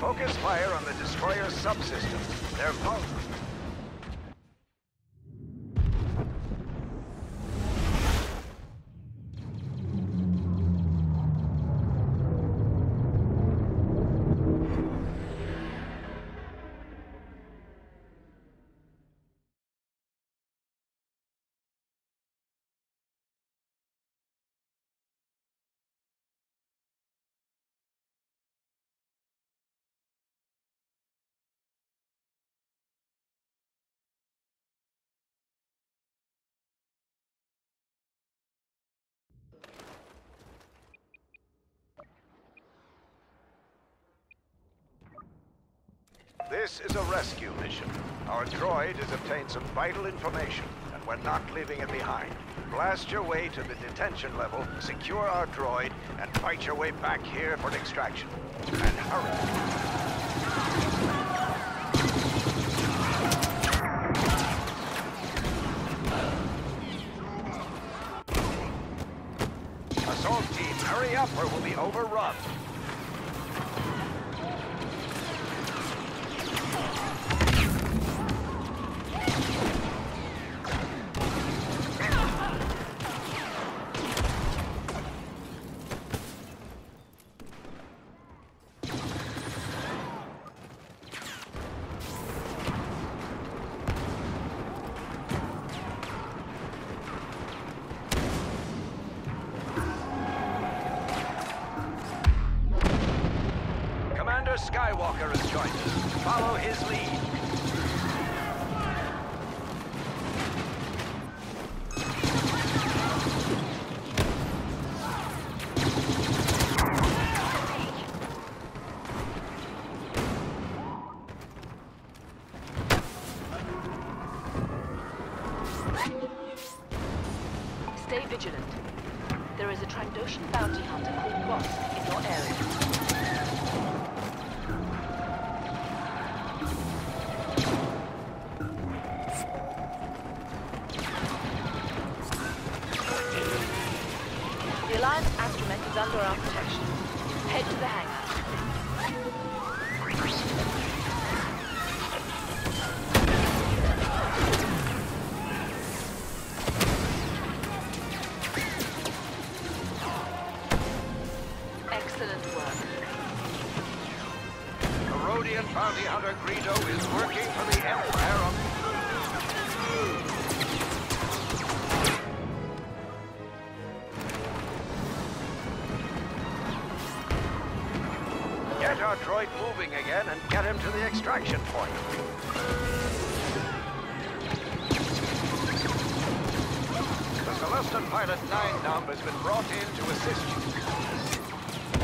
Focus fire on the destroyer's subsystems. They're vulnerable. This is a rescue mission. Our droid has obtained some vital information, and we're not leaving it behind. Blast your way to the detention level, secure our droid, and fight your way back here for extraction. And hurry. Assault team, hurry up or we'll be overrun. Skywalker has joined us. Follow his lead. Excellent work. Herodian bounty hunter Greedo is working for the Empire on... Get our droid moving again and get him to the extraction point. The Sullustan pilot Nien Nunb has been brought in to assist you.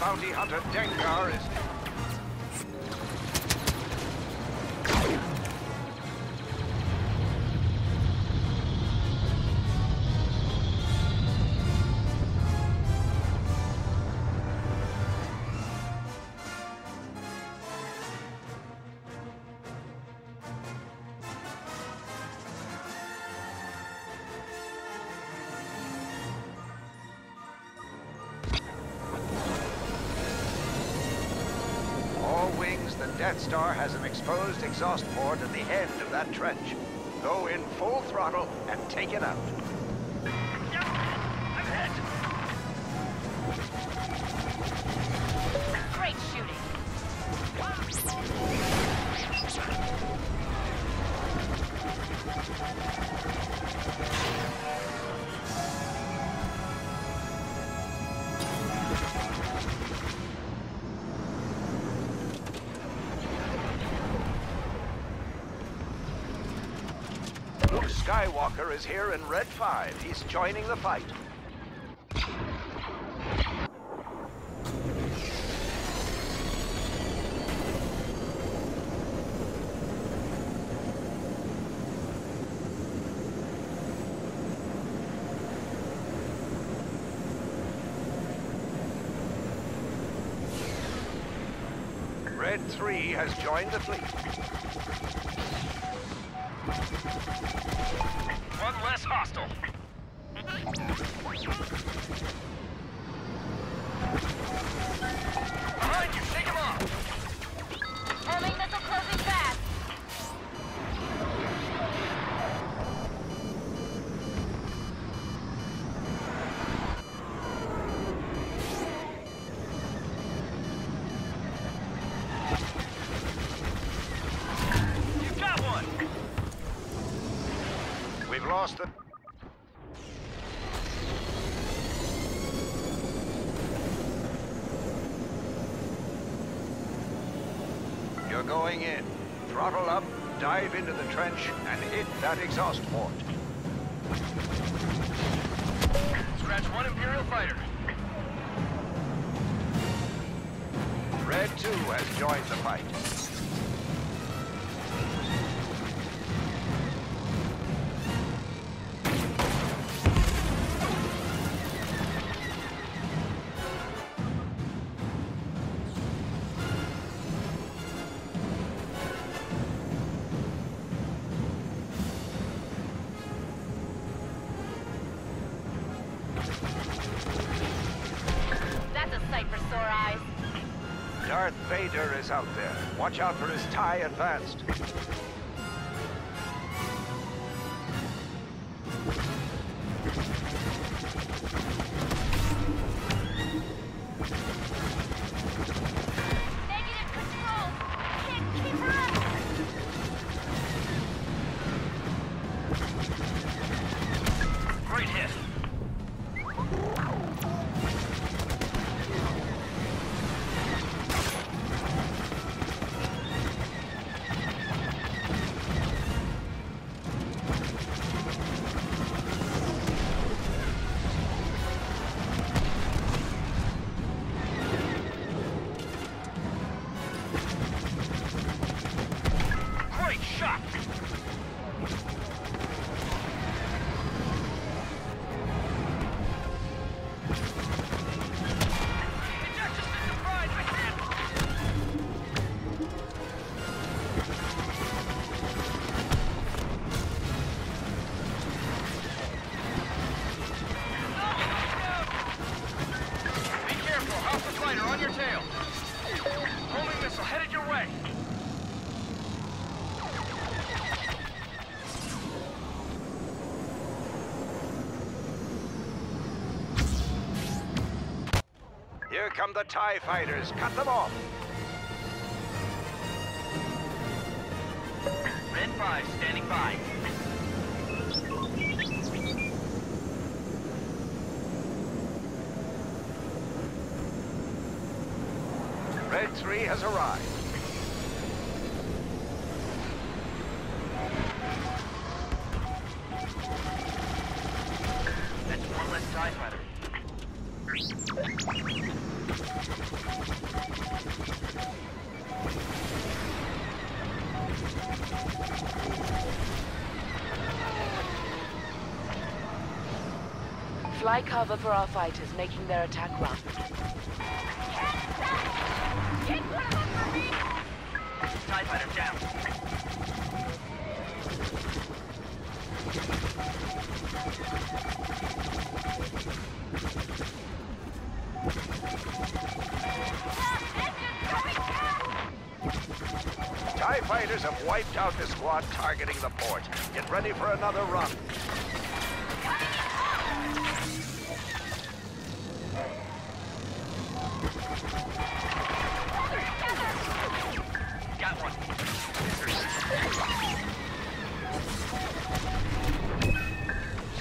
bounty hunter Dengar is... the Death Star has an exposed exhaust port at the end of that trench. Go in full throttle and take it out. Skywalker is here in Red 5. He's joining the fight. Red 3 has joined the fleet. One less hostile. Behind you, take him off. The... You're going in. Throttle up, dive into the trench, and hit that exhaust port. Scratch one Imperial fighter. Red 2 has joined the fight. Vader is out there. Watch out for his TIE Advanced. Fighter on your tail. Homing missile headed your way. Here come the TIE fighters. Cut them off. Red 5 standing by. Red 3 has arrived. That's one less fighter. Fly cover for our fighters making their attack run. TIE fighters have wiped out the squad targeting the port. Get ready for another run.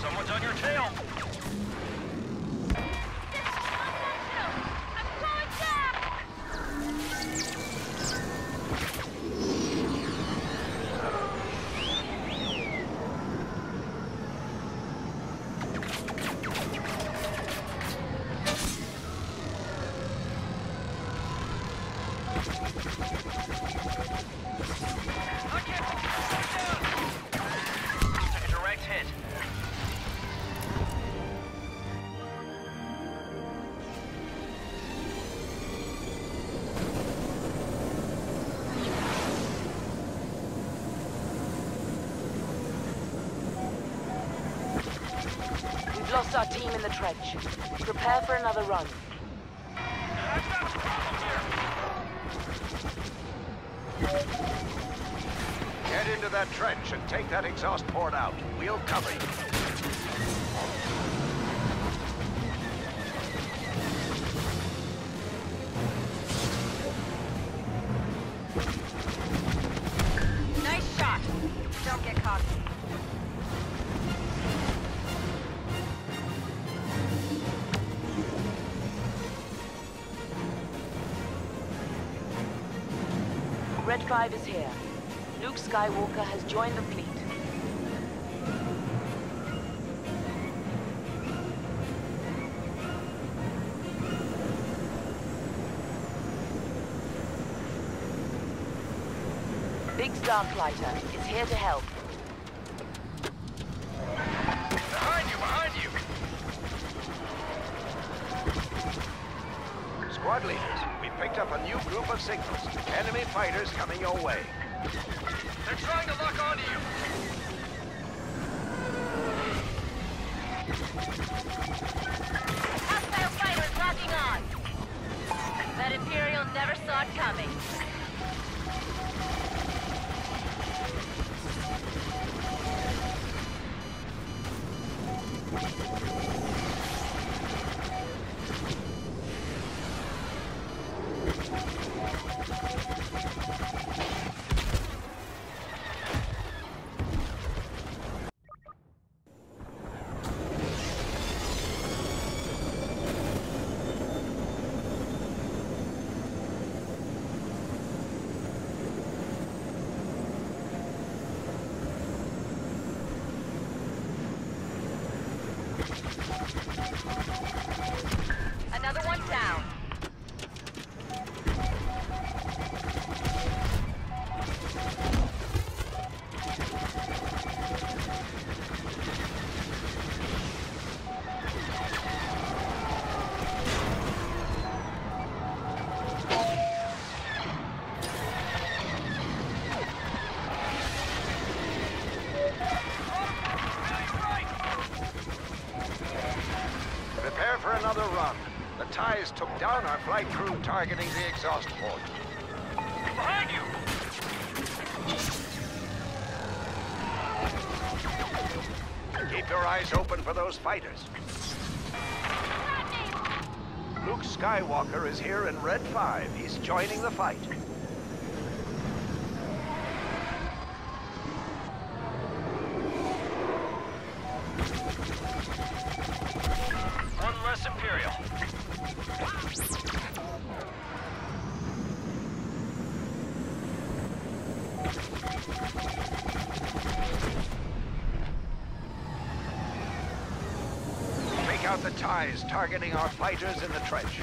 Someone's on your tail. We've lost our team in the trench. Prepare for another run. I've got a problem here. Get into that trench and take that exhaust port out. We'll cover you. Nice shot. Don't get cocky. Red 5 is here. Luke Skywalker has joined the fleet. Biggs Darklighter is here to help. Behind you, behind you. Squad leaders, picked up a new group of signals. Enemy fighters coming your way. They're trying to lock onto you. Flight crew targeting the exhaust port. Behind you. Keep your eyes open for those fighters. Luke Skywalker is here in Red 5. He's joining the fight. Out the TIEs targeting our fighters in the trench.